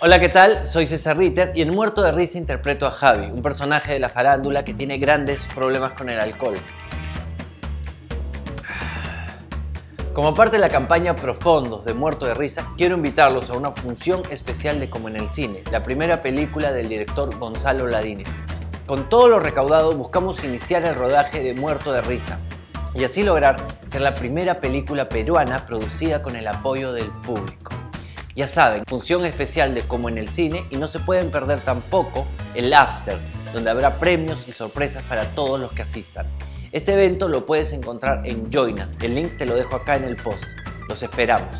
Hola, ¿qué tal? Soy César Ritter y en Muerto de Risa interpreto a Javi, un personaje de la farándula que tiene grandes problemas con el alcohol. Como parte de la campaña Profondos de Muerto de Risa, quiero invitarlos a una función especial de Como en el Cine, la primera película del director Gonzalo Ladines. Con todo lo recaudado buscamos iniciar el rodaje de Muerto de Risa y así lograr ser la primera película peruana producida con el apoyo del público. Ya saben, función especial de Como en el Cine y no se pueden perder tampoco el After, donde habrá premios y sorpresas para todos los que asistan. Este evento lo puedes encontrar en Joinas, el link te lo dejo acá en el post. Los esperamos.